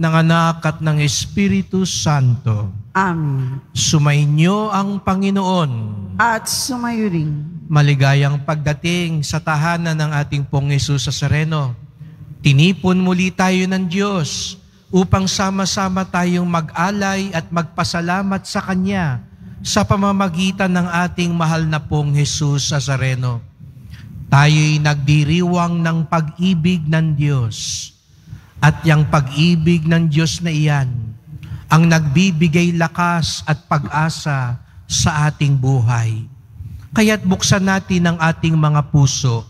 ng Anak at ng Espiritu Santo, Amen. sumainyo ang Panginoon. At sumayo rin. Maligayang pagdating sa tahanan ng ating pong Jesus sa Sereno. Tinipon muli tayo ng Diyos upang sama-sama tayong mag-alay at magpasalamat sa Kanya sa pamamagitan ng ating mahal na pong Jesus sa Sereno. Tayo'y nagdiriwang ng pag-ibig ng Diyos. At yung pag-ibig ng Diyos na iyan, ang nagbibigay lakas at pag-asa sa ating buhay. Kaya't buksan natin ang ating mga puso.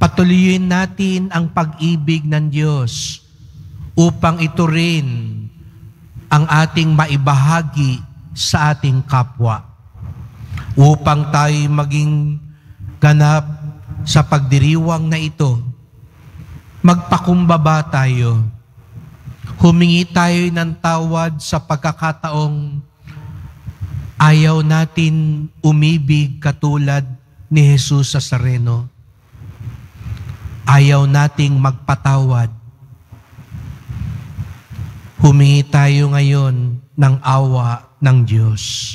Patuloyin natin ang pag-ibig ng Diyos upang ito rin ang ating maibahagi sa ating kapwa. Upang tayo maging ganap sa pagdiriwang na ito, magpakumbaba tayo. Humingi tayo ng tawad sa pagkakataong ayaw natin umibig katulad ni Jesus sa Sareno. Ayaw nating magpatawad. Humingi tayo ngayon ng awa ng Diyos.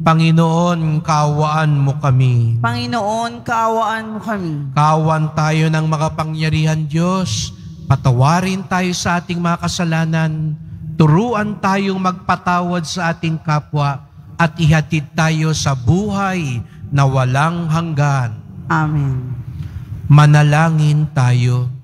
Panginoon, kaawaan mo kami. Panginoon, kaawaan mo kami. Kawan tayo ng makapangyarihan Diyos. Patawarin tayo sa ating mga kasalanan. Turuan tayong magpatawad sa ating kapwa at ihatid tayo sa buhay na walang hanggan. Amen. Manalangin tayo.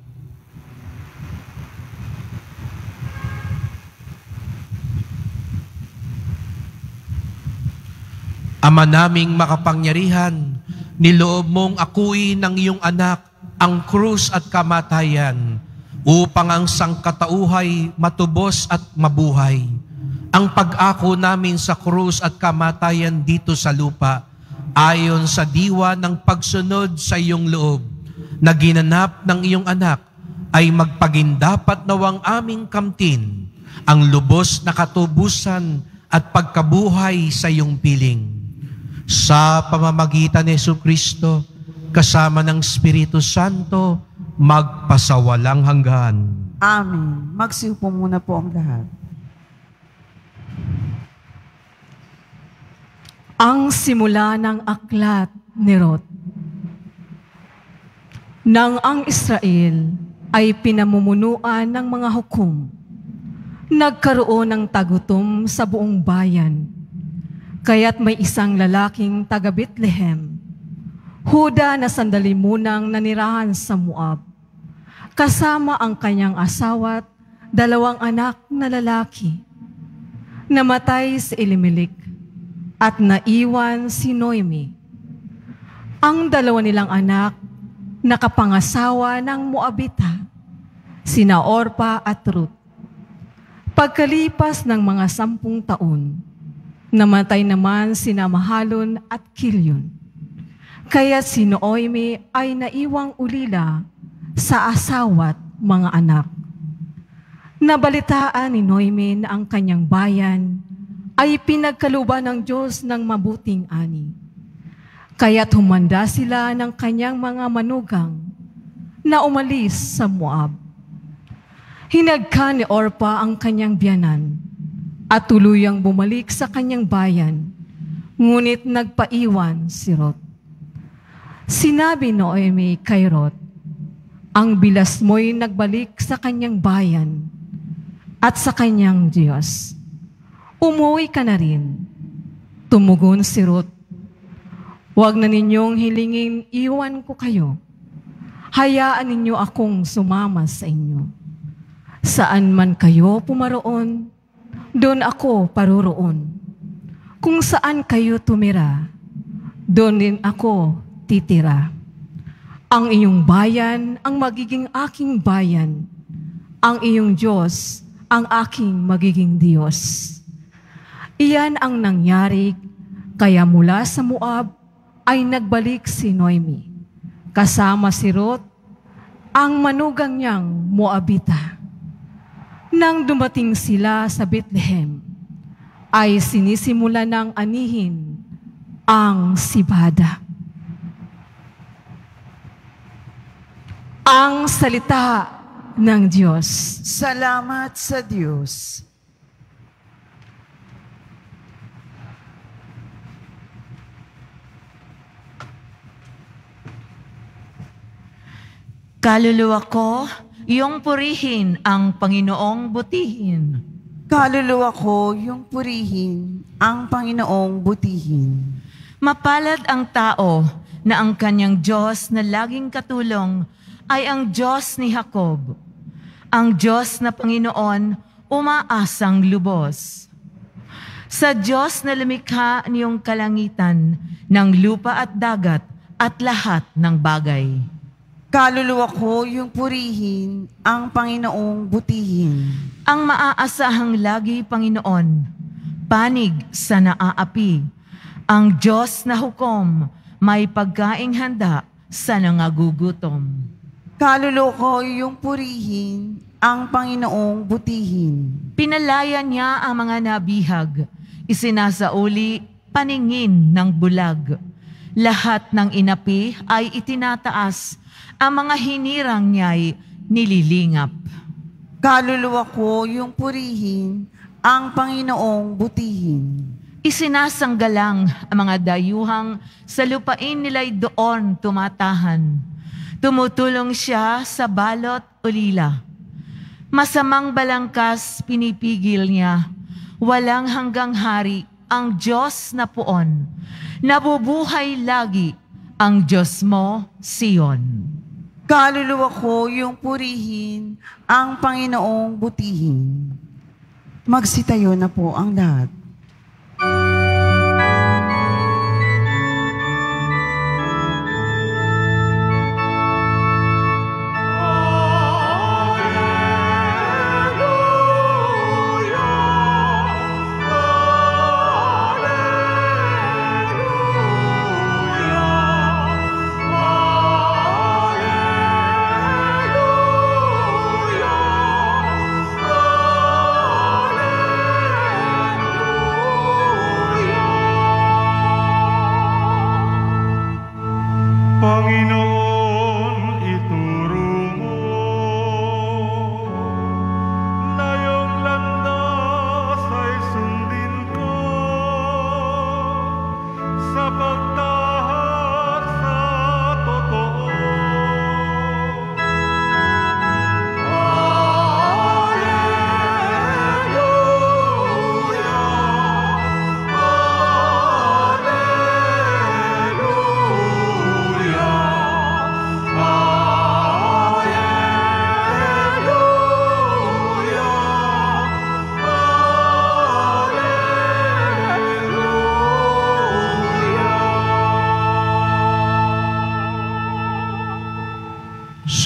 Ama naming makapangyarihan, niloob mong akuin ng iyong anak ang krus at kamatayan upang ang sangkatauhay matubos at mabuhay. Ang pag-ako namin sa krus at kamatayan dito sa lupa ayon sa diwa ng pagsunod sa iyong loob na ginanap ng iyong anak ay magpagindapat nawang aming kamtin ang lubos na katubusan at pagkabuhay sa iyong piling. Sa pamamagitan ni Yesu Kristo, kasama ng Espiritu Santo, magpasawalang hanggan. Amen. Magsiupo muna po ang lahat. Ang simula ng aklat ni Ruth. Nang ang Israel ay pinamumunuan ng mga hukom, nagkaroon ng tagutom sa buong bayan. Kaya't may isang lalaking taga Bethlehem, Huda na sandali munang nanirahan sa Moab, kasama ang kanyang asawa at dalawang anak na lalaki. Namatay si Elimelech at naiwan si Noemi. Ang dalawa nilang anak nakapangasawa ng Moabita, sina Orpa at Ruth. Pagkalipas ng mga sampung taon, namatay naman sina Mahalon at Kilyon. Kaya si Noemi ay naiwang ulila sa asawa't mga anak. Nabalitaan ni Noemi na ang kanyang bayan ay pinagkaluban ng Diyos ng mabuting ani. Kaya't humanda sila ng kanyang mga manugang na umalis sa Moab. Hinagka ni Orpa ang kanyang biyanan at tuluyang bumalik sa kanyang bayan, ngunit nagpaiwan si Ruth. Sinabi Noemi kay Ruth, ang bilas mo'y nagbalik sa kanyang bayan at sa kanyang Diyos. Umuwi ka na rin. Tumugon si Ruth, Huwag na ninyong hilingin iwan ko kayo hayaan ninyo akong sumama sa inyo. Saan man kayo pumaroon, doon ako paroroon. Kung saan kayo tumira, doon din ako titira. Ang iyong bayan ang magiging aking bayan. Ang iyong Diyos ang aking magiging Diyos. Iyan ang nangyari, kaya mula sa Moab ay nagbalik si Noemi. Kasama si Ruth, ang manugang niyang Moabita. Nang dumating sila sa Bethlehem, ay sinisimula ng anihin ang sibada. Ang salita ng Diyos. Salamat sa Diyos. Kaluluwa ko, iyong purihin ang Panginoong butihin. Kaluluwa ko yung purihin, ang Panginoong butihin. Mapalad ang tao na ang kanyang Diyos na laging katulong ay ang Diyos ni Jacob. Ang Diyos na Panginoon, umaasang lubos. Sa Diyos na lumikha niyong kalangitan ng lupa at dagat at lahat ng bagay. Kaluluwa ko yung purihin, ang Panginoong butihin. Ang maaasahang lagi, Panginoon, panig sa naaapi. Ang Diyos na hukom, may pagkaing handa sa nangagugutom. Kaluluwa ko yung purihin, ang Panginoong butihin. Pinalaya niya ang mga nabihag, isinasauli paningin ng bulag. Lahat ng inapi ay itinataas, ang mga hinirang niya'y nililingap. Kaluluwa ko yung purihin, ang Panginoong butihin. Isinasanggalang ang mga dayuhang sa lupain nila'y doon tumatahan. Tumutulong siya sa balot ulila. Masamang balangkas pinipigil niya. Walang hanggang hari ang Diyos na puon. Nabubuhay lagi ang Diyos mo, Sion. Kaluluwa ko yung purihin, ang Panginoong butihin. Magsitayo na po ang lahat.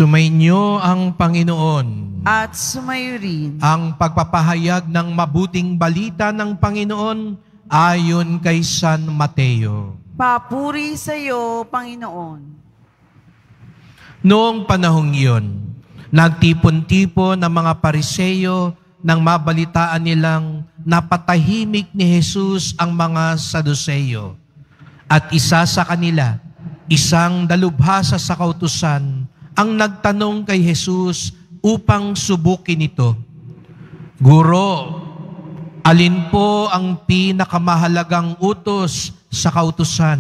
Sumainyo ang Panginoon. At sumayo rin. Ang pagpapahayag ng mabuting balita ng Panginoon ayon kay San Mateo. Papuri sa iyo, Panginoon. Noong panahong iyon, nagtipon-tipon ang mga pariseyo nang mabalitaan nilang napatahimik ni Jesus ang mga Saduseyo. At isa sa kanila, isang dalubhasa sa kautusan, ang nagtanong kay Jesus upang subukin ito. Guro, alin po ang pinakamahalagang utos sa kautusan?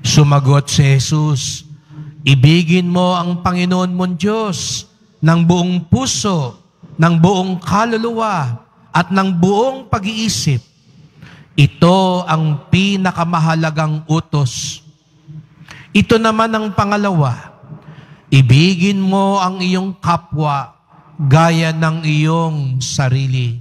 Sumagot si Jesus, Ibigin mo ang Panginoon mong Diyos ng buong puso, ng buong kaluluwa, at ng buong pag-iisip. Ito ang pinakamahalagang utos. Ito naman ang pangalawa. Ibigin mo ang iyong kapwa gaya ng iyong sarili.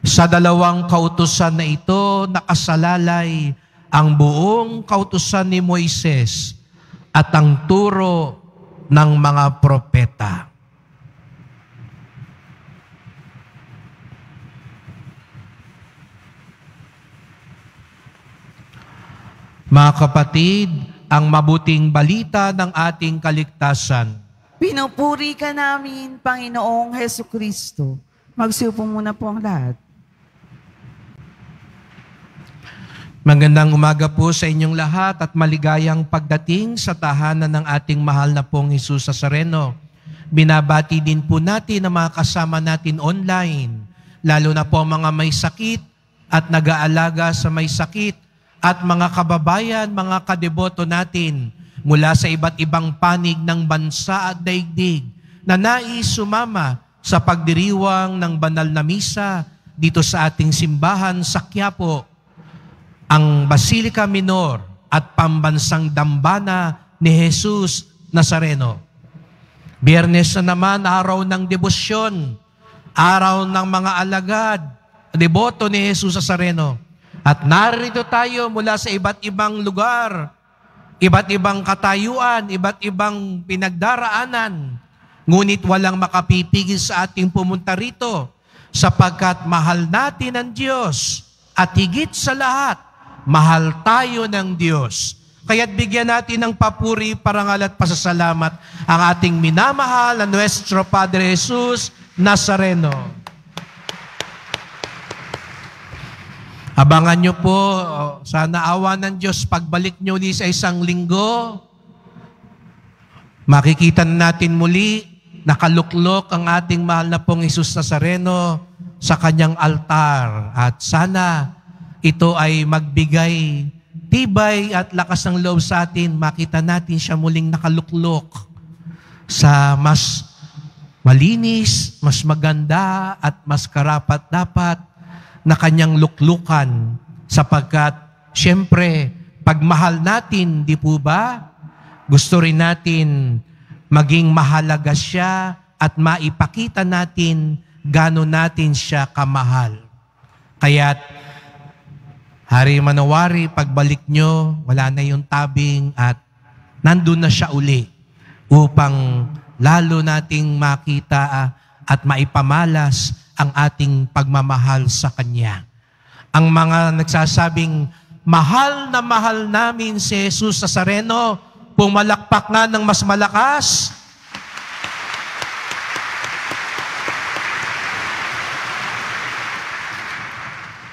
Sa dalawang kautusan na ito, nakasalalay ang buong kautusan ni Moises at ang turo ng mga propeta. Mga kapatid, ang mabuting balita ng ating kaligtasan. Pinupuri ka namin, Panginoong Heso Kristo. Magsiupo muna po ang lahat. Magandang umaga po sa inyong lahat at maligayang pagdating sa tahanan ng ating mahal na pong Jesus sa Sareno. Binabati din po natin ang mga kasama natin online, lalo na po mga may sakit at nag-aalaga sa may sakit at mga kababayan, mga kadeboto natin mula sa iba't ibang panig ng bansa at daigdig na nais sumama sa pagdiriwang ng banal na misa dito sa ating simbahan sa Quiapo, ang Basilica Minor at pambansang dambana ni Jesus Nazareno. Biyernes na naman, araw ng debosyon, araw ng mga alagad, deboto ni Jesus Nazareno. At narito tayo mula sa iba't ibang lugar, iba't ibang katayuan, iba't ibang pinagdaraanan. Ngunit walang makapipigil sa ating pumunta rito sapagkat mahal natin ang Diyos at higit sa lahat, mahal tayo ng Diyos. Kaya't bigyan natin ng papuri, parangal at pasasalamat ang ating minamahal na Nuestro Padre Jesus Nazareno. Abangan nyo po, sana awa ng Diyos, pagbalik nyo ulit sa isang linggo, makikita na natin muli, nakaluklok ang ating mahal na pong Isus Nazareno sa kanyang altar. At sana ito ay magbigay tibay at lakas ng loob sa atin, makita natin siya muling nakaluklok sa mas malinis, mas maganda at mas karapat dapat na kanyang luklukan sapagkat siyempre pagmahal natin, di po ba? Gusto rin natin maging mahalaga siya at maipakita natin gano'n natin siya kamahal. Kaya't Hari Manawari, pagbalik nyo, wala na yung tabing at nandun na siya uli upang lalo nating makita at maipamalas ang ating pagmamahal sa Kanya. Ang mga nagsasabing, mahal na mahal namin si Jesus sa Sareno, pumalakpak nga ng mas malakas,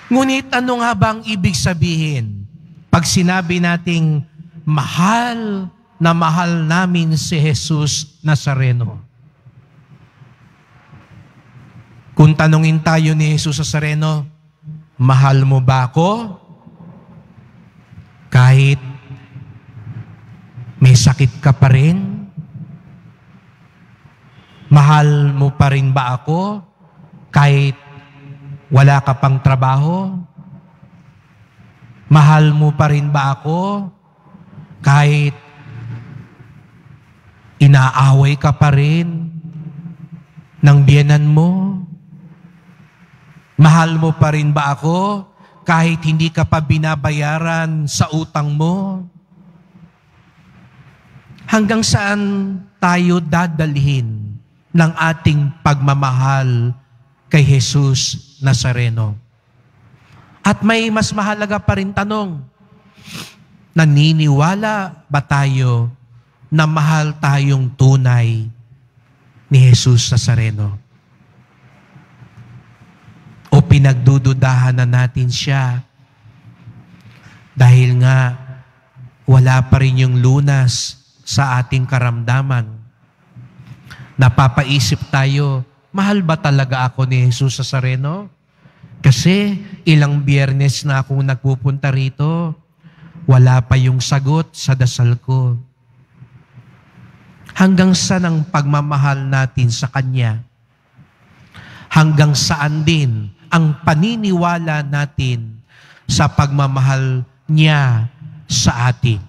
Ngunit ano nga ba ang ibig sabihin pag sinabi nating mahal na mahal namin si Jesus Nazareno? Kung tanungin tayo ni Jesus Nazareno, mahal mo ba ako? Kahit may sakit ka pa rin? Mahal mo pa rin ba ako? Kahit wala ka pang trabaho? Mahal mo pa rin ba ako? Kahit inaaway ka pa rin ng biyenan mo? Mahal mo pa rin ba ako kahit hindi ka pa binabayaran sa utang mo? Hanggang saan tayo dadalhin ng ating pagmamahal kay Jesus Nazareno. At may mas mahalaga pa rin tanong, naniniwala ba tayo na mahal tayong tunay ni Jesus Nazareno? Pinagdududahan na natin siya dahil nga wala pa rin yung lunas sa ating karamdaman. Napapaisip tayo, mahal ba talaga ako ni Jesus Nazareno? Kasi ilang biyernes na akong nagpupunta rito, wala pa yung sagot sa dasal ko. Hanggang saan ang pagmamahal natin sa Kanya? Hanggang saan din ang paniniwala natin sa pagmamahal niya sa atin?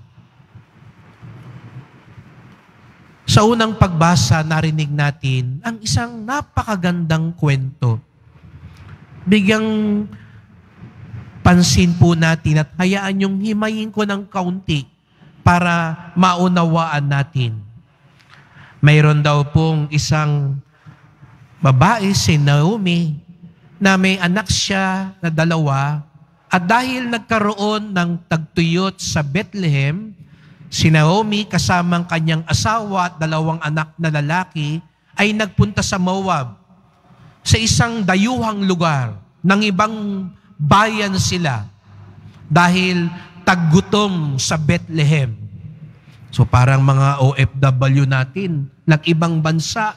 Sa unang pagbasa, narinig natin ang isang napakagandang kwento. Bigyang pansin po natin at hayaan yung himayin ko ng kaunti para maunawaan natin. Mayroon daw pong isang babae, si Naomi, na may anak siya na dalawa at dahil nagkaroon ng tagtuyot sa Bethlehem, si Naomi kasamang kanyang asawa at dalawang anak na lalaki ay nagpunta sa Moab sa isang dayuhang lugar ng ibang bayan sila dahil taggutom sa Bethlehem. So parang mga OFW natin, ng ibang bansa,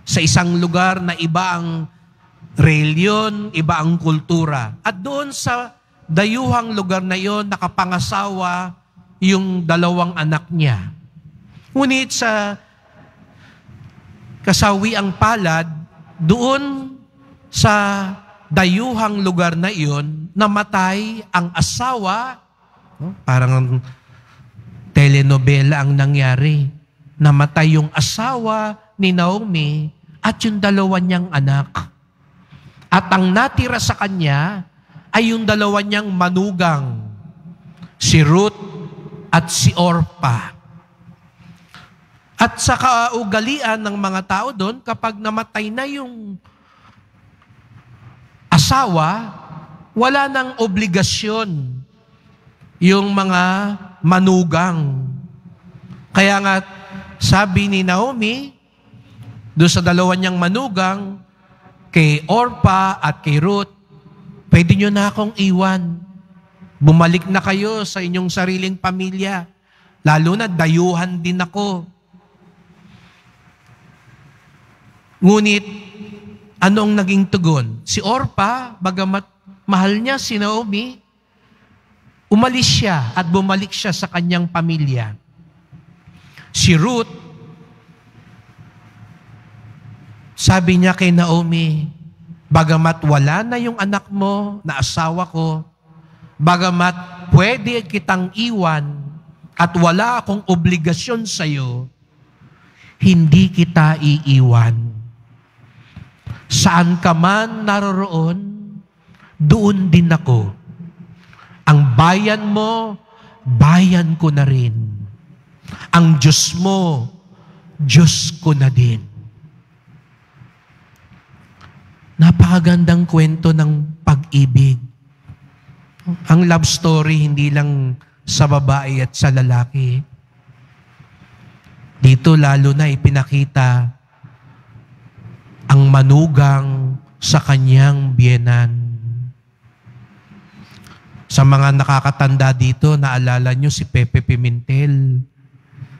sa isang lugar na iba ang reliyon, iba ang kultura. At doon sa dayuhang lugar na iyon, nakapangasawa yung dalawang anak niya. Ngunit sa kasawi ang palad, doon sa dayuhang lugar na iyon, namatay ang asawa, parang telenovela ang nangyari. Namatay yung asawa ni Naomi at yung dalawa niyang anak. At ang natira sa kanya ay yung dalawa niyang manugang, si Ruth at si Orpa. At sa kaugalian ng mga tao doon, kapag namatay na yung asawa, wala nang obligasyon yung mga manugang. Kaya nga, sabi ni Naomi, doon sa dalawa niyang manugang, kay Orpa at kay Ruth, pwede nyo na akong iwan. Bumalik na kayo sa inyong sariling pamilya. Lalo na dayuhan din ako. Ngunit, anong naging tugon? Si Orpa, bagamat mahal niya si Naomi, umalis siya at bumalik siya sa kanyang pamilya. Si Ruth, sabi niya kay Naomi, bagamat wala na yung anak mo na asawa ko, bagamat pwede kitang iwan at wala akong obligasyon sa iyo, hindi kita iiwan. Saan ka man naroroon, doon din ako. Ang bayan mo, bayan ko na rin. Ang Diyos mo, Diyos ko na din. Napakagandang kwento ng pag-ibig. Ang love story hindi lang sa babae at sa lalaki. Dito lalo na ipinakita ang manugang sa kanyang biyenan. Sa mga nakakatanda dito, naalala nyo si Pepe Pimentel,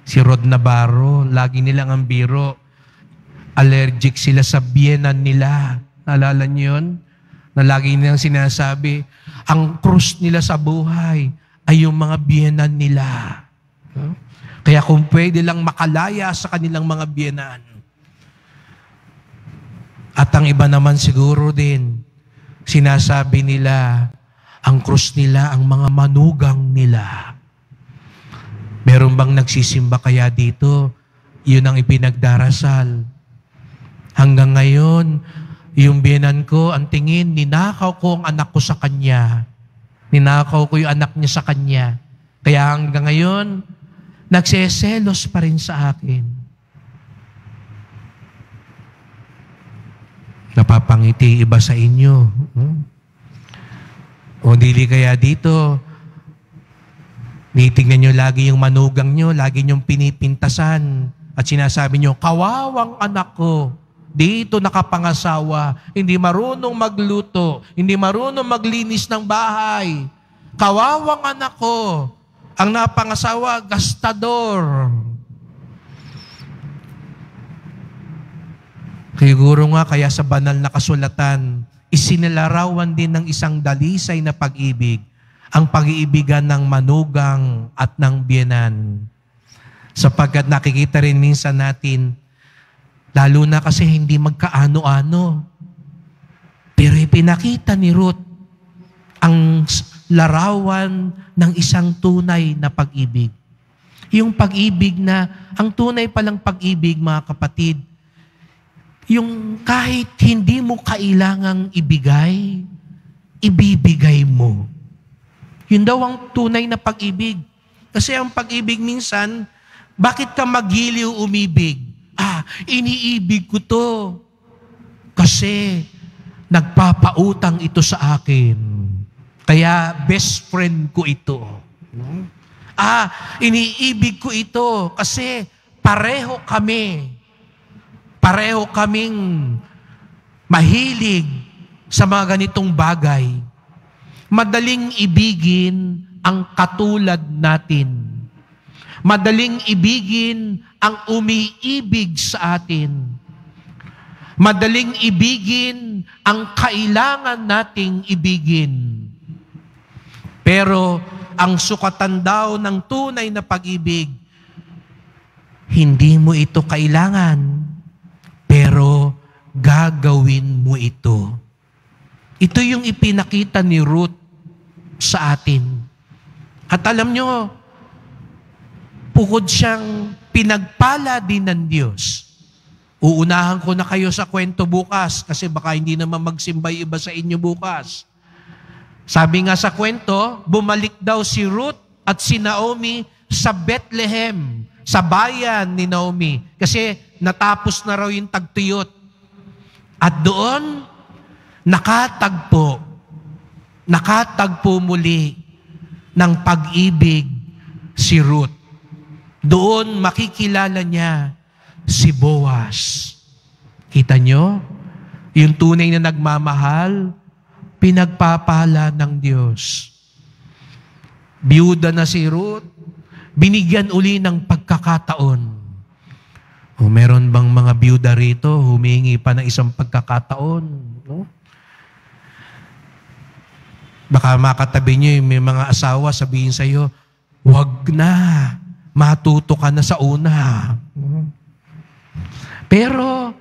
si Rod Navarro, lagi nilang ang biro. Allergic sila sa biyenan nila. Naalala nyo yun? Na lagi nilang sinasabi, ang krus nila sa buhay ay yung mga biyenan nila. No? Kaya kung pwede lang makalaya sa kanilang mga biyenan. At ang iba naman siguro din, sinasabi nila, ang krus nila, ang mga manugang nila. Meron bang nagsisimba kaya dito? Yun ang ipinagdarasal. Hanggang ngayon, yung biyanan ko, ang tingin, ninakaw ko ang anak ko sa kanya. Ninakaw ko yung anak niya sa kanya. Kaya hanggang ngayon, nagseselos pa rin sa akin. Napapangiti iba sa inyo. Hmm? O dili kaya dito, nitingnan nyo lagi yung manugang nyo, lagi nyong pinipintasan at sinasabi nyo, kawawang anak ko, dito nakapangasawa, hindi marunong magluto, hindi marunong maglinis ng bahay. Kawawang anak ko, ang napangasawa, gastador. Siguro nga kaya sa banal na kasulatan, isinilarawan din ng isang dalisay na pag-ibig ang pag-iibigan ng manugang at ng biyenan. Sapagkat nakikita rin minsan natin, lalo na kasi hindi magkaano-ano. Pero ipinakita ni Ruth ang larawan ng isang tunay na pag-ibig. Yung pag-ibig na, ang tunay palang pag-ibig, mga kapatid, yung kahit hindi mo kailangang ibigay, ibibigay mo. Yun daw ang tunay na pag-ibig. Kasi ang pag-ibig minsan, bakit ka magiliw umibig? Ah, iniibig ko to. Kasi nagpapautang ito sa akin. Kaya best friend ko ito. Ah, iniibig ko ito kasi pareho kami. Pareho kaming mahilig sa mga ganitong bagay. Madaling ibigin ang katulad natin. Madaling ibigin ang umiibig sa atin. Madaling ibigin ang kailangan nating ibigin. Pero ang sukatan daw ng tunay na pag-ibig, hindi mo ito kailangan, pero gagawin mo ito. Ito yung ipinakita ni Ruth sa atin. At alam nyo, bukod siyang pinagpala din ng Diyos. Uunahan ko na kayo sa kwento bukas kasi baka hindi naman magsimbay iba sa inyo bukas. Sabi nga sa kwento, bumalik daw si Ruth at si Naomi sa Bethlehem, sa bayan ni Naomi. Kasi natapos na raw yung tagtuyot. At doon, nakatagpo, nakatagpo muli ng pag-ibig si Ruth. Doon makikilala niya si Boaz. Kita nyo? Yung tunay na nagmamahal, pinagpapala ng Diyos. Biyuda na si Ruth, binigyan uli ng pagkakataon. O meron bang mga biyuda rito, humingi pa ng isang pagkakataon? No? Baka makatabi niyo may mga asawa, sabihin sa iyo, wag na, matuto ka na sa una. Pero,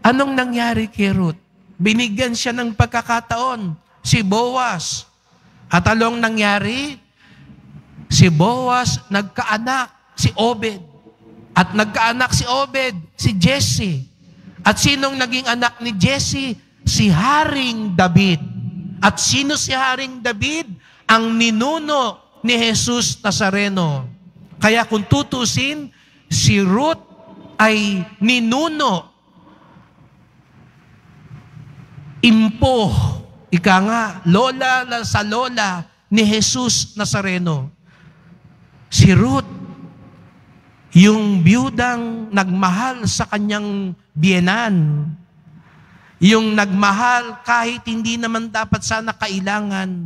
anong nangyari kay Ruth? Binigyan siya ng pagkakataon, si Boaz. At along nangyari, si Boaz nagkaanak, si Obed. At nagkaanak si Obed, si Jesse. At sinong naging anak ni Jesse? Si Haring David. At sino si Haring David? Ang ninuno ni Jesus Nazareno. Kaya kung tutusin, si Ruth ay ninuno. Impo, ika nga, lola sa lola ni Jesus Nazareno. Si Ruth, yung biyudang nagmahal sa kanyang bienan, yung nagmahal kahit hindi naman dapat sana kailangan,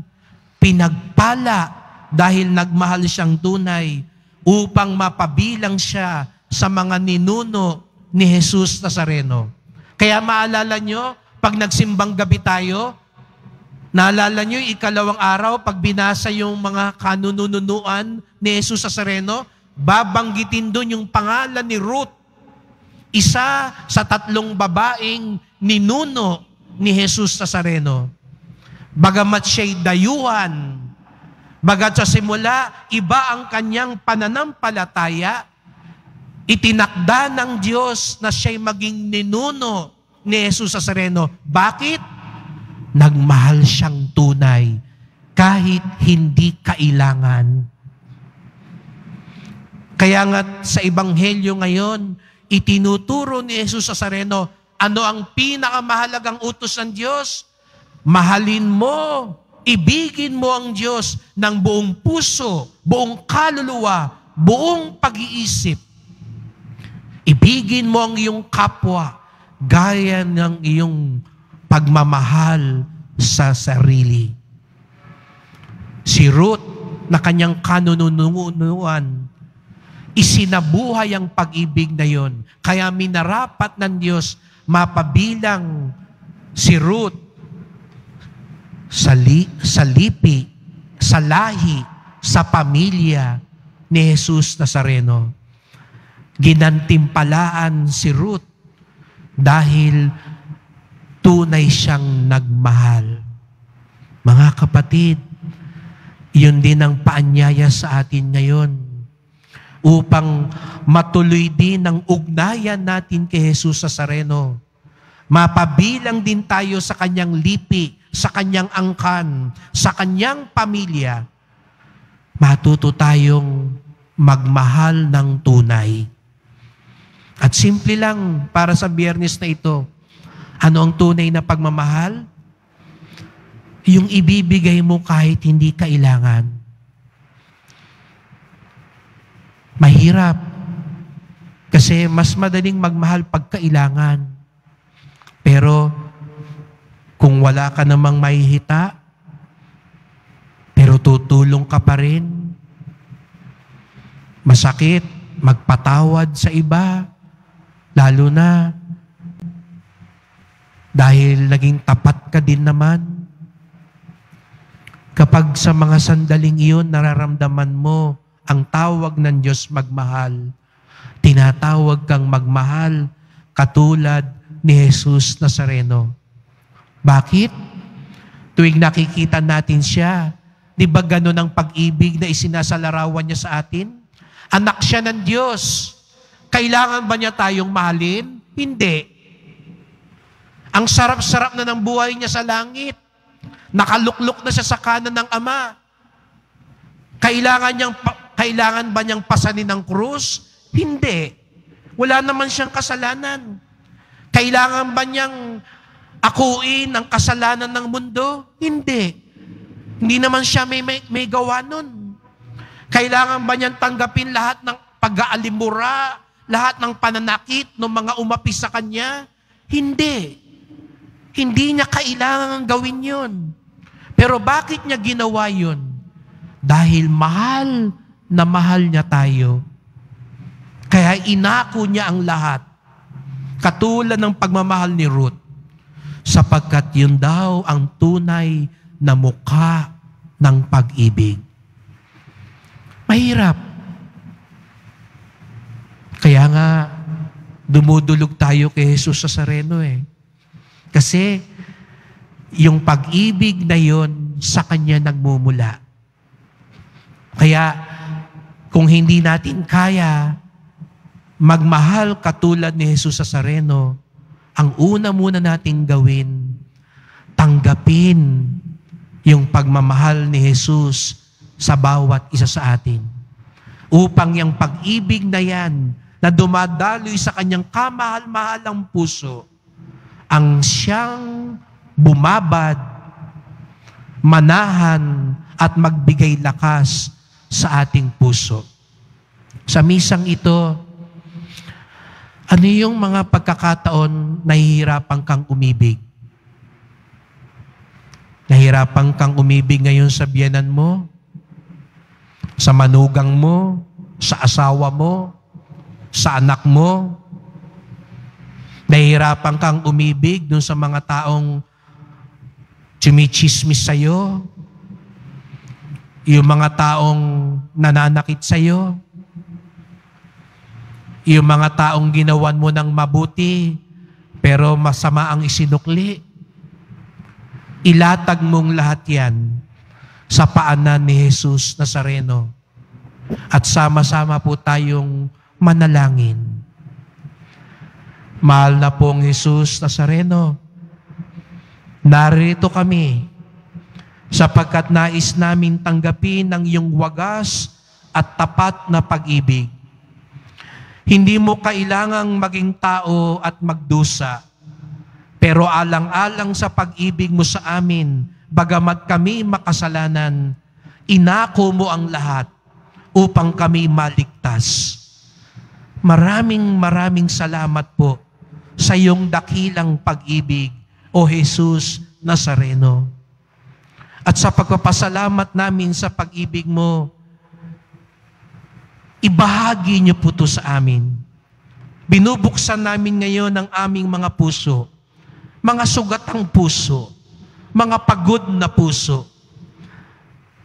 pinagpala dahil nagmahal siyang tunay upang mapabilang siya sa mga ninuno ni Jesus Nazareno. Kaya maalala nyo, pag nagsimbang gabi tayo, naalala nyo ikalawang araw, pag binasa yung mga kanununuan ni Jesus Nazareno, babanggitin doon yung pangalan ni Ruth. Isa sa tatlong babaeng ninuno ni Jesus Nazareno. Bagamat siya'y dayuhan, bagat sa simula, iba ang kanyang pananampalataya, itinakda ng Diyos na siya'y maging ninuno ni Jesus Nazareno. Bakit? Nagmahal siyang tunay kahit hindi kailangan. Kaya nga sa Ebanghelyo ngayon, itinuturo ni Jesus Nazareno, ano ang pinakamahalagang utos ng Diyos? Mahalin mo, ibigin mo ang Diyos ng buong puso, buong kaluluwa, buong pag-iisip. Ibigin mo ang iyong kapwa gaya ng iyong pagmamahal sa sarili. Si Ruth na kanyang kanununuan, isinabuhay ang pag-ibig na yon. Kaya minarapat ng Diyos mapabilang si Ruth sa, li, sa lipi, sa lahi, sa pamilya ni Jesus Nazareno. Ginantimpalaan si Ruth dahil tunay siyang nagmahal. Mga kapatid, yun din ang paanyaya sa atin ngayon. upang matuloy din ang ugnayan natin kay Jesus sa Sareno. Mapabilang din tayo sa kanyang lipi, sa kanyang angkan, sa kanyang pamilya. Matuto tayong magmahal ng tunay. At simple lang para sa biyernes na ito, ano ang tunay na pagmamahal? Yung ibibigay mo kahit hindi kailangan. Mahirap. Kasi mas madaling magmahal pag kailangan. Pero kung wala ka namang mahihita, pero tutulong ka pa rin, masakit, magpatawad sa iba, lalo na dahil naging tapat ka din naman. Kapag sa mga sandaling iyon nararamdaman mo ang tawag ng Diyos magmahal, tinatawag kang magmahal katulad ni Jesus Nazareno. Bakit? Tuwing nakikita natin siya, di ba ganun ang pag-ibig na isinasalarawan niya sa atin? Anak siya ng Diyos. Kailangan ba niya tayong mahalin? Hindi. Ang sarap-sarap na ng buhay niya sa langit. Nakaluklok na siya sa kanan ng Ama. Kailangan, niyang, kailangan ba niyang pasanin ng krus? Hindi. Wala naman siyang kasalanan. Kailangan ba niyang akuin ang kasalanan ng mundo? Hindi. Hindi naman siya may, may, may gawa nun. Kailangan ba niyang tanggapin lahat ng pag-aalimura, lahat ng pananakit ng mga umapi sa kanya? Hindi. Hindi niya kailangan gawin yun. Pero bakit niya ginawa yun? Dahil mahal na mahal niya tayo. Kaya inako niya ang lahat. Katulad ng pagmamahal ni Ruth. Sapagkat yun daw ang tunay na mukha ng pag-ibig. Mahirap. Kaya nga, dumudulog tayo kay Jesus sa Sareno eh. Kasi, yung pag-ibig na yon sa Kanya nagmumula. Kaya, kung hindi natin kaya magmahal katulad ni Jesus sa Sareno, ang una muna nating gawin, tanggapin yung pagmamahal ni Jesus sa bawat isa sa atin. Upang yung pag-ibig na yan na dumadaloy sa kanyang kamahal-mahalang puso, ang siyang bumabad, manahan, at magbigay lakas sa ating puso. Sa misang ito, ano yung mga pagkakataon nahihirapan kang umibig? Nahihirapan kang umibig ngayon sa biyanan mo? Sa manugang mo? Sa asawa mo? Sa anak mo? Nahihirapan kang umibig dun sa mga taong chumichismis sa'yo? Yung mga taong nananakit sa'yo? Yung mga taong ginawan mo ng mabuti, pero masama ang isinukli? Ilatag mong lahat yan sa paanan ni Jesus Nazareno. At sama-sama po tayong manalangin. Mahal na pong Jesus Nazareno, narito kami sapagkat nais namin tanggapin ang iyong wagas at tapat na pag-ibig. Hindi mo kailangang maging tao at magdusa, pero alang-alang sa pag-ibig mo sa amin, bagamat kami makasalanan, inako mo ang lahat upang kami maligtas. Maraming maraming salamat po sa iyong dakilang pag-ibig, O Jesus Nazareno. At sa pagpapasalamat namin sa pag-ibig mo, ibahagi niyo po ito sa amin. Binubuksan namin ngayon ang aming mga puso, mga sugatang puso, mga pagod na puso,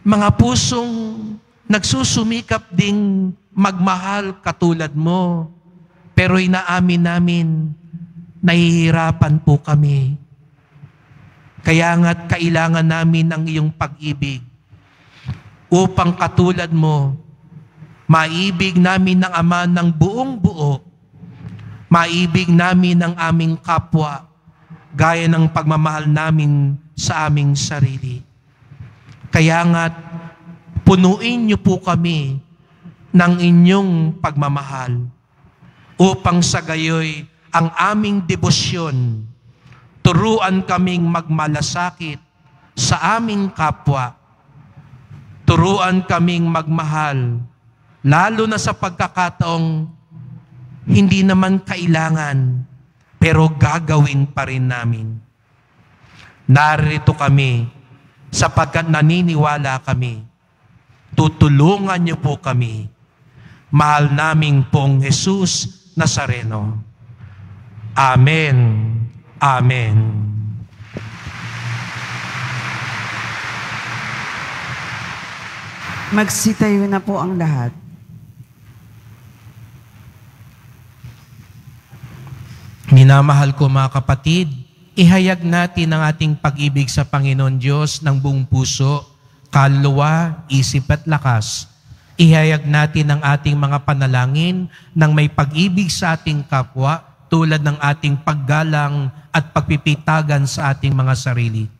mga pusong nagsusumikap ding magmahal katulad mo, pero inaamin namin, nahihirapan po kami. Kaya nga't kailangan namin ang iyong pag-ibig upang katulad mo, Maibig namin ng Ama ng buong buo. Maibig namin ang aming kapwa gaya ng pagmamahal namin sa aming sarili. Kaya nga't punuin niyo po kami ng inyong pagmamahal upang sa gayoy ang aming debosyon turuan kaming magmalasakit sa aming kapwa. Turuan kaming magmahal, lalo na sa pagkakataong hindi naman kailangan, pero gagawin pa rin namin. Narito kami sapagkat naniniwala kami. Tutulungan niyo po kami. Mahal naming pong Jesus Nazareno. Amen. Amen. Magsitayo na po ang lahat. Minamahal ko mga kapatid, ihayag natin ang ating pag-ibig sa Panginoon Diyos ng buong puso, kaluluwa, isip at lakas. Ihayag natin ang ating mga panalangin ng may pag-ibig sa ating kapwa tulad ng ating paggalang at pagpipitagan sa ating mga sarili.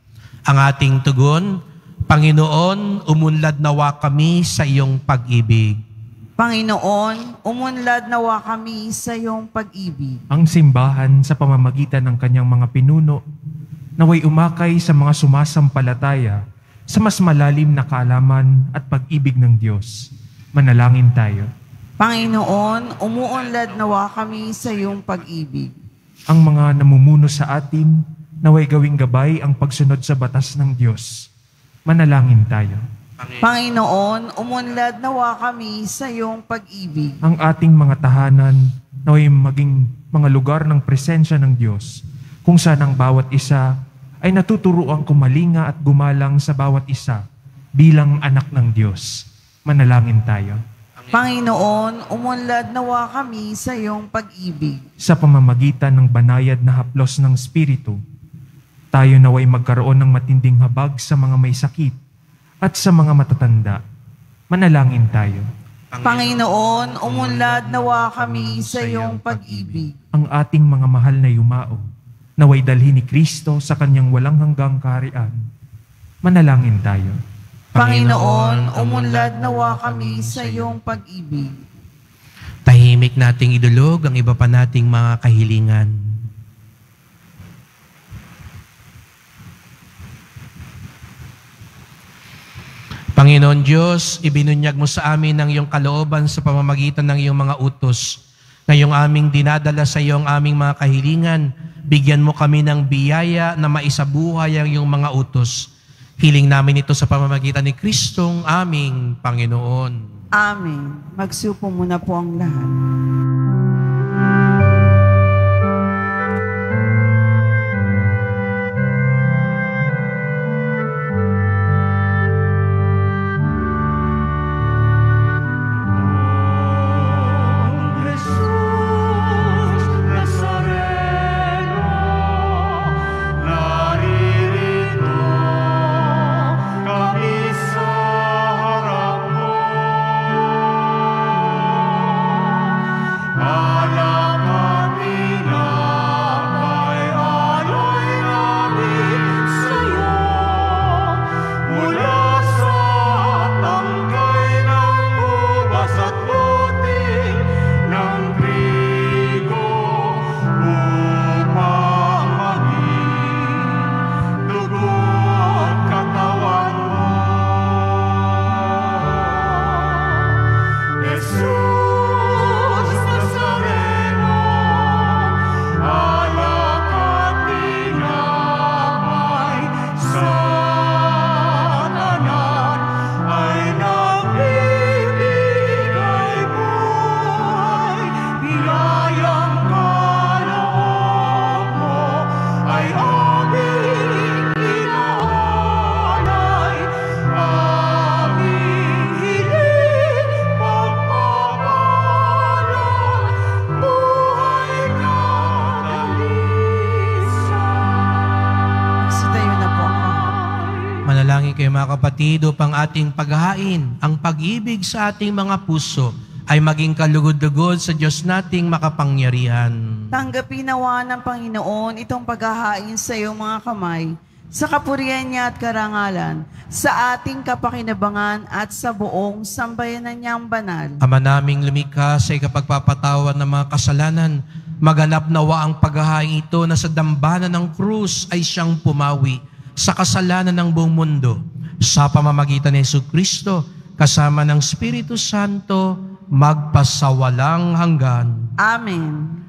Ang ating tugon, Panginoon, umunlad nawa kami sa iyong pag-ibig. Panginoon, umunlad nawa kami sa iyong pag-ibig. ang simbahan sa pamamagitan ng kanyang mga pinuno, naway umakay sa mga sumasampalataya sa mas malalim na kaalaman at pag-ibig ng Diyos. Manalangin tayo. Panginoon, umuunlad nawa kami sa iyong pag-ibig. Ang mga namumuno sa atin, naway gawing gabay ang pagsunod sa batas ng Diyos. Manalangin tayo. Panginoon, umunlad nawa kami sa iyong pag-ibig. Ang ating mga tahanan, naway maging mga lugar ng presensya ng Diyos, kung saan ang bawat isa ay natuturuang kumalinga at gumalang sa bawat isa bilang anak ng Diyos. Manalangin tayo. Panginoon, umunlad nawa kami sa iyong pag-ibig. Sa pamamagitan ng banayad na haplos ng Espiritu, tayo naway magkaroon ng matinding habag sa mga may sakit at sa mga matatanda. Manalangin tayo. Panginoon, umunlad nawa kami sa iyong pag-ibig. Ang ating mga mahal na yumao, naway dalhin ni Kristo sa kanyang walang hanggang kaharian. Manalangin tayo. Panginoon, umunlad nawa kami sa iyong pag-ibig. Tahimik nating idulog ang iba pa nating mga kahilingan. Panginoon Diyos, ibinunyag mo sa amin ang iyong kalooban sa pamamagitan ng iyong mga utos. Ngayong aming dinadala sa iyo ang aming mga kahilingan, bigyan mo kami ng biyaya na maisabuhay ang iyong mga utos. Hiling namin ito sa pamamagitan ni Kristong aming Panginoon. Amen. Magsupo muna po ang lahat. Kapatid upang ating paghahain ang pag-ibig sa ating mga puso ay maging kalugod-lugod sa Diyos nating makapangyarihan. Tanggapin nawa ng Panginoon itong paghahain sa iyong mga kamay, sa kapurihan niya at karangalan, sa ating kapakinabangan at sa buong sambayanan niyang banal. Ama naming lumikha sa ikapagpapatawad ng mga kasalanan, maganap nawa ang paghahain ito na sa dambana ng krus ay siyang pumawi sa kasalanan ng buong mundo. Sa pamamagitan ni Yesu Kristo, kasama ng Espiritu Santo, magpasawalang hanggan. Amen.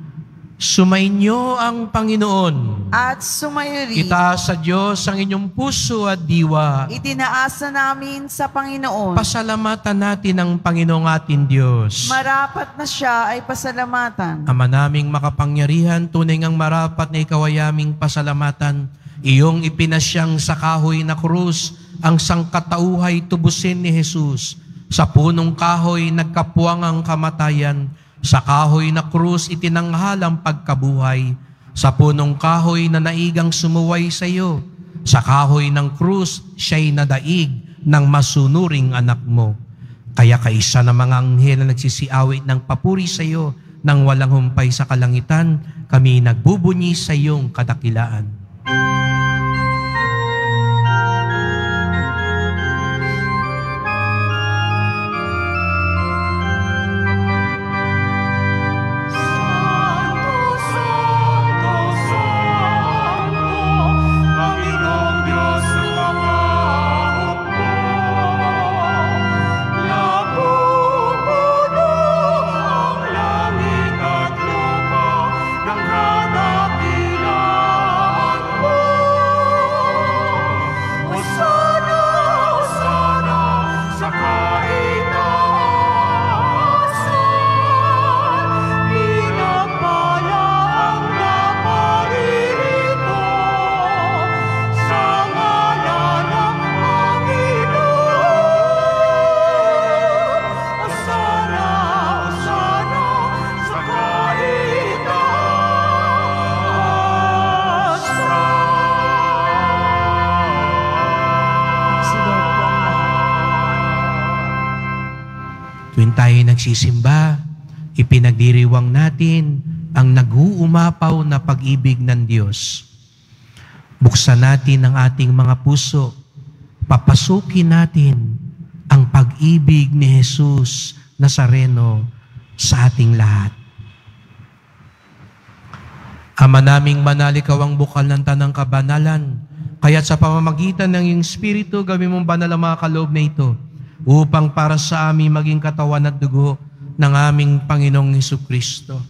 Sumainyo ang Panginoon. At sumayo rin, Itaas sa Diyos ang inyong puso at diwa. itinaasa namin sa Panginoon. Pasalamatan natin ang Panginoong ating Diyos. Marapat na siya ay pasalamatan. Ama naming makapangyarihan, tunay ngang marapat na ikaw ay aming pasalamatan. Iyong ipinasyang sa kahoy na krus, ang sangkatauhay tubusin ni Jesus. Sa punong kahoy nagkapuwang ang kamatayan. Sa kahoy na krus itinanghal ang pagkabuhay. Sa punong kahoy na naigang sumuway sa iyo. Sa kahoy ng krus, siya'y nadaig ng masunuring anak mo. Kaya kaisa ng mga anghel na nagsisiawit ng papuri sa iyo nang walang humpay sa kalangitan, kami nagbubunyi sa iyong kadakilaan. Santo, Nagsisimba, ipinagdiriwang natin ang nag-uumapaw na pag-ibig ng Diyos. Buksan natin ang ating mga puso. Papasukin natin ang pag-ibig ni Jesus Nazareno sa ating lahat. Ama naming manal, ikaw ang bukal ng tanang kabanalan. Kaya't sa pamamagitan ng iyong Espiritu, gawin mong banal ang mga kaloob na ito upang para sa amin maging katawan at dugo ng aming Panginoong Heso Kristo.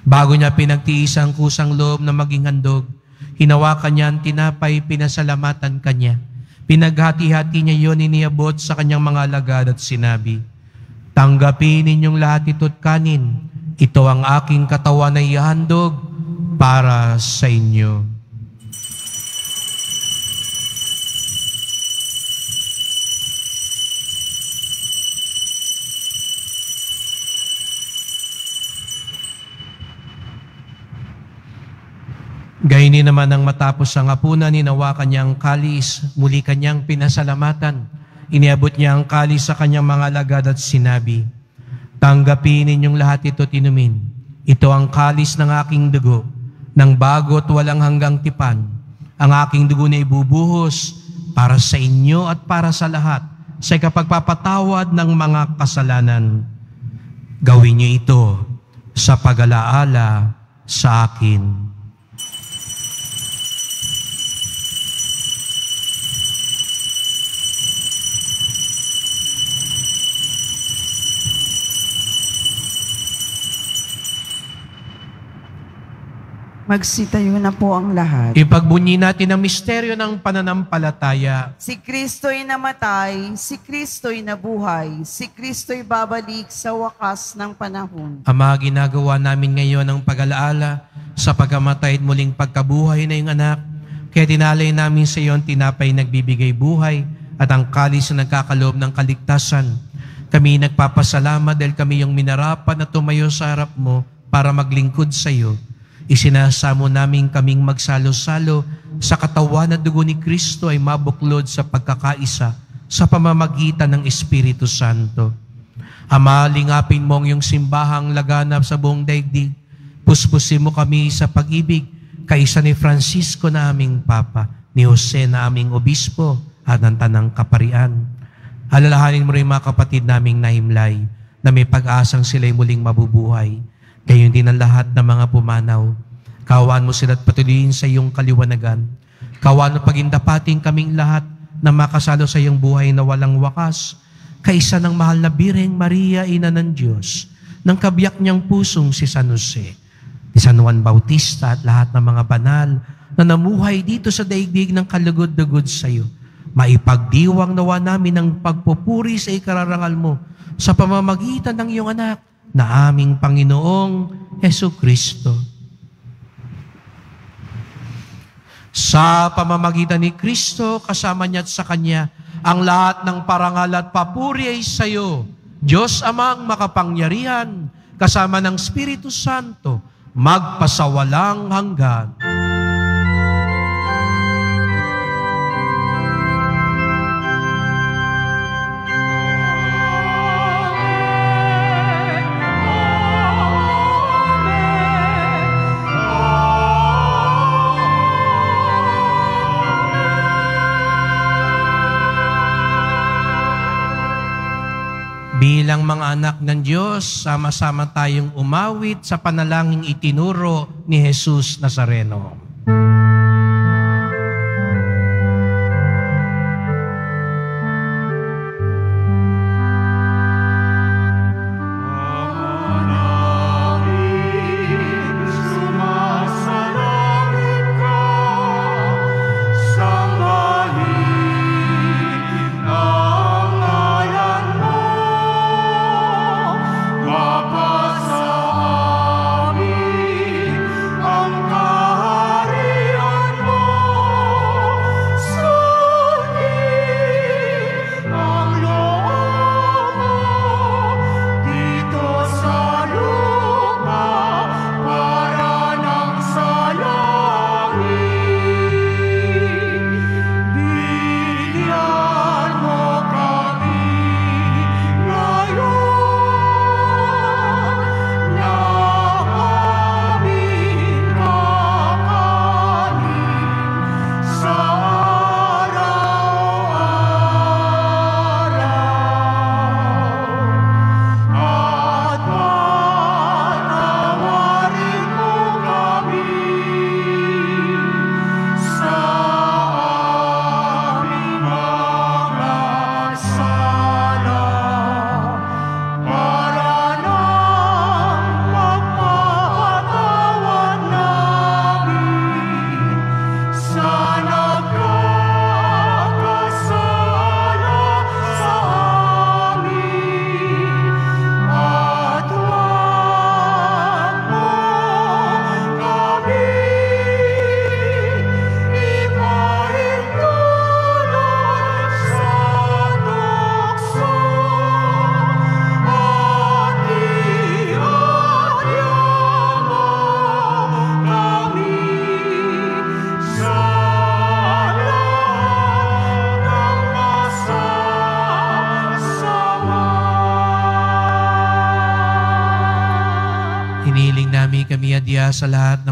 Bago niya pinagtiis ang kusang loob na maging handog, hinawakan niya ang tinapay, pinasalamatan kanya. Pinaghati-hati niya yon iniabot sa kanyang mga alagad at sinabi, Tanggapin ninyong lahat ito't kanin. Ito ang aking katawan na ihandog para sa inyo. Gayuni naman ang matapos ang hapunan, ninawakan niya ang kalis, muli kanyang pinasalamatan. Iniabot niya ang kalis sa kanyang mga alagad at sinabi, Tanggapin ninyong lahat ito tinumin. Ito ang kalis ng aking dugo, ng bago at walang hanggang tipan. Ang aking dugo na ibubuhos para sa inyo at para sa lahat sa ikapagpapatawad ng mga kasalanan. Gawin niyo ito sa pag-alaala sa akin. Magsitayo na po ang lahat. Ipagbunyi natin ang misteryo ng pananampalataya. Si Kristo'y namatay, si Kristo'y nabuhay, si Kristo'y babalik sa wakas ng panahon. Ama, ginagawa namin ngayon ang pag-alaala sa pagkamatay at muling pagkabuhay na iyong anak. Kaya tinalay namin sa iyo ang tinapay nagbibigay buhay at ang kalis na nagkakaloob ng kaligtasan. Kami nagpapasalamat dahil kami yung minarapan na tumayo sa harap mo para maglingkod sa iyo. Isinasamo namin kaming magsalo-salo sa katawan at dugo ni Kristo ay mabuklod sa pagkakaisa sa pamamagitan ng Espiritu Santo. Ama, lingapin mo ang iyong simbahang laganap sa buong daigdig. Puspusin mo kami sa pag-ibig kaisa ni Francisco na aming Papa, ni Jose na aming Obispo at ng Tanang Kaparian. Alalahanin mo rin mga kapatid naming nahimlay na may pag-asang sila'y muling mabubuhay. Gayon din ang lahat ng mga pumanaw. Kawan mo sila at patuloyin sa iyong kaliwanagan. Kawan mo pagindapating kaming lahat na makasalo sa iyong buhay na walang wakas, kaisa ng mahal na Bireng Maria, Ina ng Diyos, ng kabiyak niyang pusong si San Jose, ni San Juan Bautista at lahat ng mga banal na namuhay dito sa daigdig ng kalugod-dugod sa iyo. Maipagdiwang nawa namin ang pagpupuri sa ikararangal mo sa pamamagitan ng iyong anak na aming Panginoong Heso Kristo. Sa pamamagitan ni Kristo, kasama niya at sa Kanya, ang lahat ng parangal at papuri ay sa iyo, Diyos amang makapangyarihan, kasama ng Espiritu Santo, magpasawalang hanggan. Bilang mga anak ng Diyos, sama-sama tayong umawit sa panalangin itinuro ni Jesus Nazareno.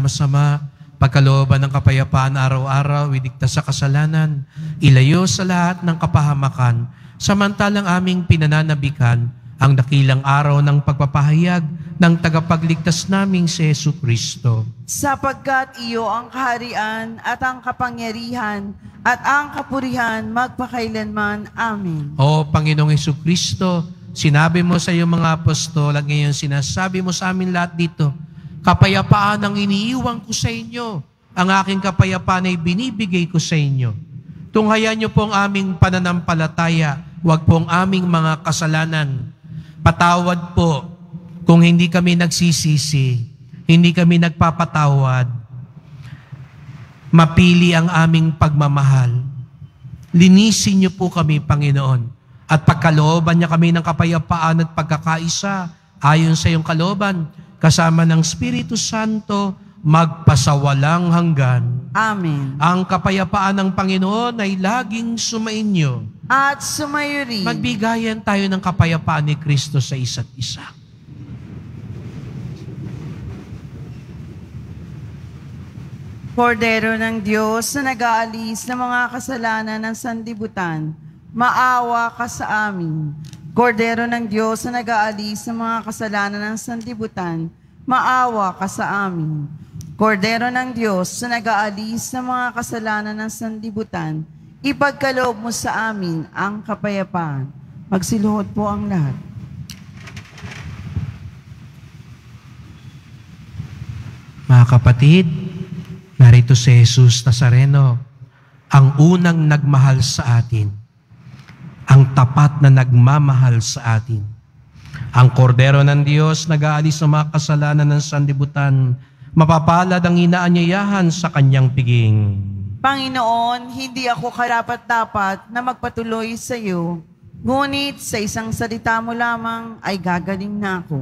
Masama, pagkalooban ng kapayapaan araw-araw, idikta sa kasalanan, ilayo sa lahat ng kapahamakan, samantalang aming pinananabikan ang dakilang araw ng pagpapahayag ng tagapagligtas naming si Yesu Kristo. Sapagkat iyo ang kaharian at ang kapangyarihan at ang kapurihan magpakailanman. Amen. O Panginoong Yesu Kristo, sinabi mo sa iyong mga apostol at ngayon sinasabi mo sa amin lahat dito, kapayapaan ang iniiwan ko sa inyo. Ang aking kapayapaan ay binibigay ko sa inyo. Tunghayan niyo po ang aming pananampalataya, huwag po ang aming mga kasalanan. Patawad po kung hindi kami nagsisisi, hindi kami nagpapatawad. Mapili ang aming pagmamahal. Linisin niyo po kami, Panginoon. At pagkalooban niya kami ng kapayapaan at pagkakaisa ayon sa iyong kalooban, kasama ng Espiritu Santo, magpasawalang hanggan. Amen. Ang kapayapaan ng Panginoon ay laging sumainyo. At sumayo rin. Magbigayan tayo ng kapayapaan ni Kristo sa isa't isa. Kordero ng Diyos na nag-aalis ng mga kasalanan ng sandibutan, maawa ka sa amin. Kordero ng Diyos na nag-aalis ng mga kasalanan ng sandibutan, maawa ka sa amin. Kordero ng Diyos na nag-aalis ng mga kasalanan ng sandibutan, ipagkaloob mo sa amin ang kapayapaan. Magsiluhod po ang lahat. Mga kapatid, narito si Jesus Nazareno, ang unang nagmahal sa atin, ang tapat na nagmamahal sa atin. Ang kordero ng Diyos nag-aalis ng mga kasalanan ng sandibutan, mapapalad ang inaanyayahan sa kanyang piging. Panginoon, hindi ako karapat-dapat na magpatuloy sa iyo, ngunit sa isang salita mo lamang ay gagaling na ako.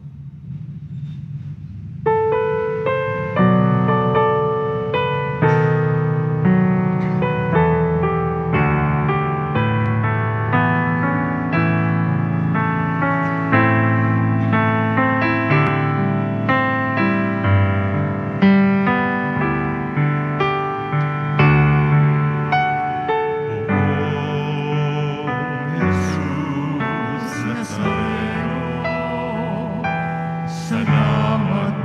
Salamat.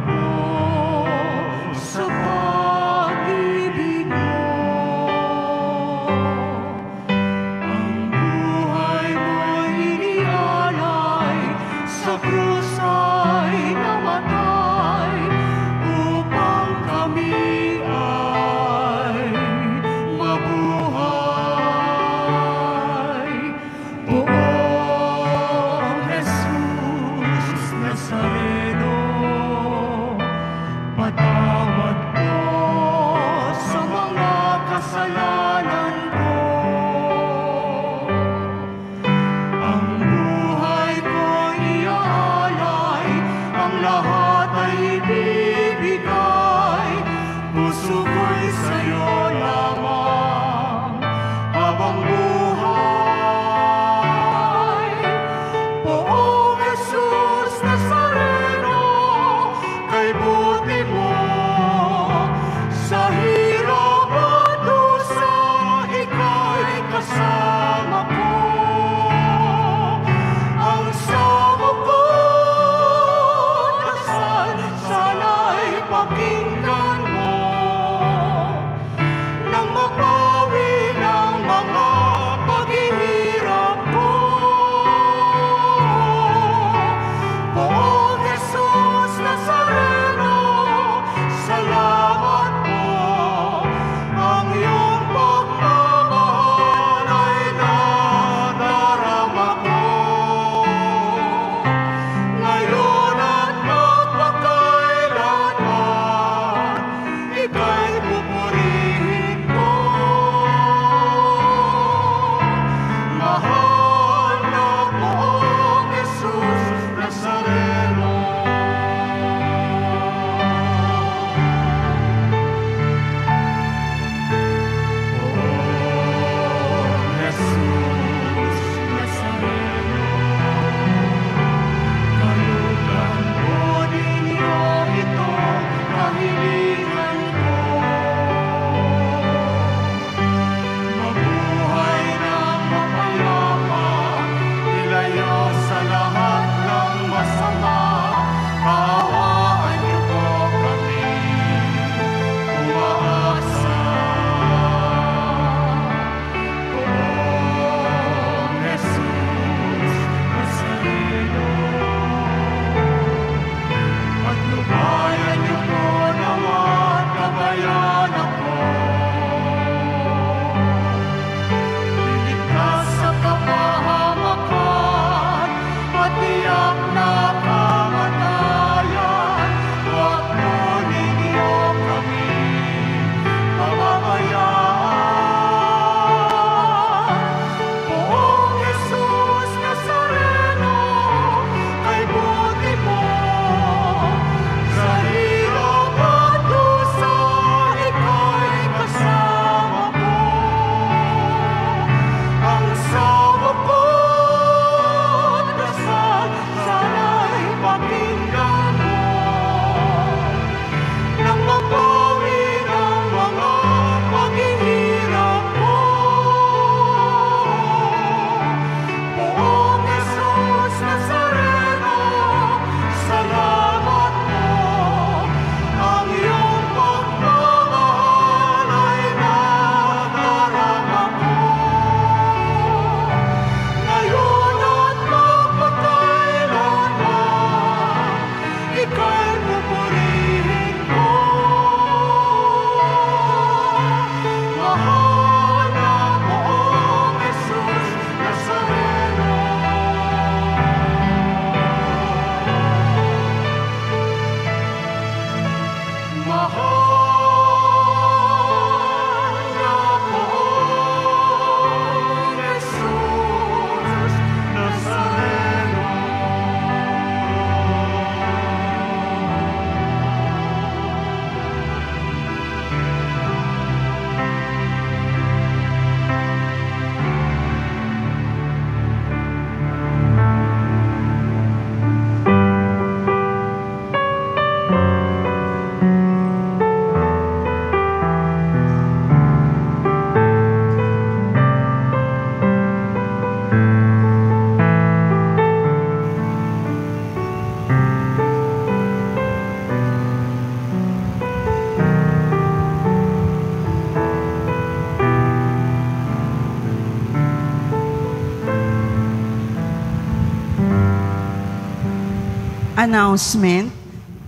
Announcement,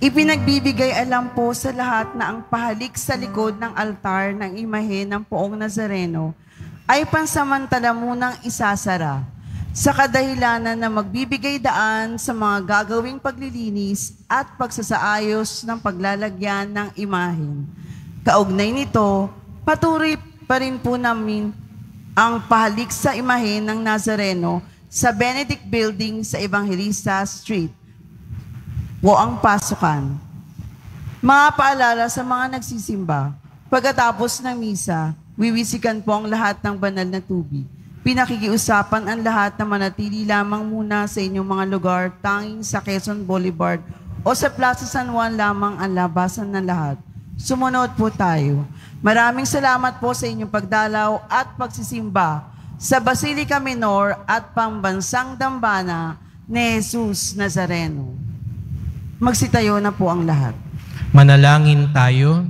Ipinagbibigay alam po sa lahat na ang pahalik sa likod ng altar ng imahe ng poong Nazareno ay pansamantala munang isasara sa kadahilanan na magbibigay daan sa mga gagawing paglilinis at pagsasaayos ng paglalagyan ng imahen. Kaugnay nito, patuloy pa rin po namin ang pahalik sa imahe ng Nazareno sa Benedict Building sa Evangelista Street po ang pasukan. Mga paalala sa mga nagsisimba, pagkatapos ng misa, wiwisikan po ang lahat ng banal na tubig. Pinakikiusapan ang lahat na manatili lamang muna sa inyong mga lugar tanging sa Quezon Boulevard o sa Plaza San Juan lamang ang labasan ng lahat. Sumunod po tayo. Maraming salamat po sa inyong pagdalaw at pagsisimba sa Basilica Minor at Pambansang Dambana ni Jesus Nazareno. Magsitayo na po ang lahat. Manalangin tayo.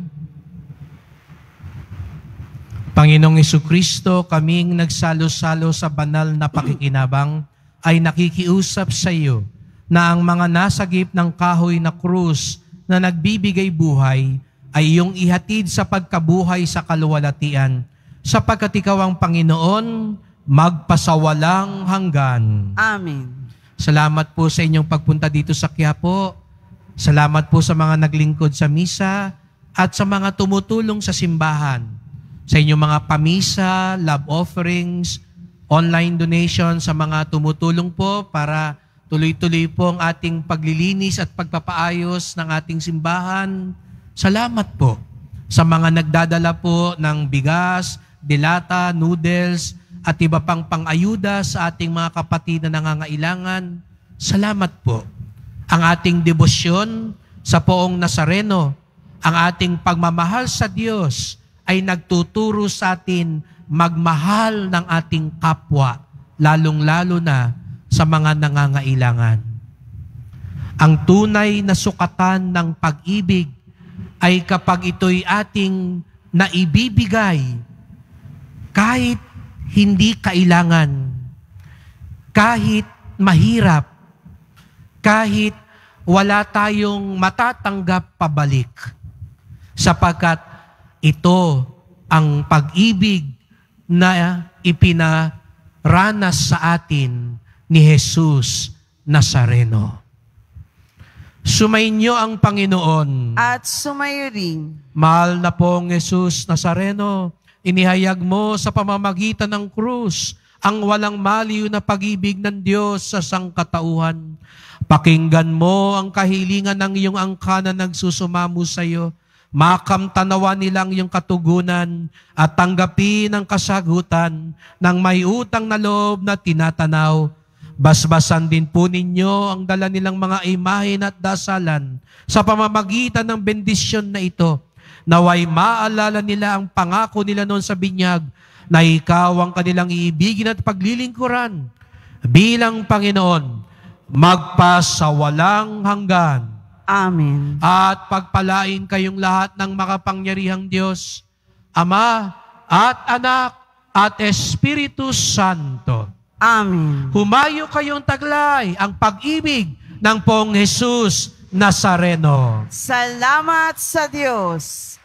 Panginoong Kristo, kaming nagsalo-salo sa banal na pakikinabang ay nakikiusap sa iyo na ang mga nasagip ng kahoy na krus na nagbibigay buhay ay iyong ihatid sa pagkabuhay sa kaluwalhatian sapagkat ikaw ang Panginoon magpasawalang hanggan. Amen. Salamat po sa inyong pagpunta dito sa Quiapo. Salamat po sa mga naglingkod sa misa at sa mga tumutulong sa simbahan. Sa inyong mga pamisa, love offerings, online donation sa mga tumutulong po para tuloy-tuloy po ang ating paglilinis at pagpapaayos ng ating simbahan. Salamat po sa mga nagdadala po ng bigas, dilata, noodles, at iba pang pang-ayuda sa ating mga kapatid na nangangailangan. Salamat po. Ang ating debosyon sa poong Nazareno, ang ating pagmamahal sa Diyos ay nagtuturo sa atin magmahal ng ating kapwa, lalong-lalo na sa mga nangangailangan. Ang tunay na sukatan ng pag-ibig ay kapag ito'y ating naibibigay kahit hindi kailangan, kahit mahirap, kahit wala tayong matatanggap pabalik. Sapagkat ito ang pag-ibig na ipinaranas sa atin ni Jesus Nazareno. Sumainyo ang Panginoon. At sumayo rin. Mahal na pong Jesus Nazareno, inihayag mo sa pamamagitan ng krus ang walang maliw na pag-ibig ng Diyos sa sangkatauhan. Pakinggan mo ang kahilingan ng iyong angka na nagsusumamo sa iyo. Makamtanawa nilang iyong katugunan at tanggapin ang kasagutan ng may utang na loob na tinatanaw. Basbasan din po ninyo ang dala nilang mga imahin at dasalan sa pamamagitan ng bendisyon na ito. Naway maalala nila ang pangako nila noon sa binyag na ikaw ang kanilang iibigin at paglilingkuran bilang Panginoon magpasawalang hanggan. Amen. At pagpalain kayong lahat ng makapangyarihang Diyos, Ama at Anak at Espiritu Santo. Amen. Humayo kayong taglay ang pag-ibig ng pong Jesus Nazareno. Salamat sa Diyos.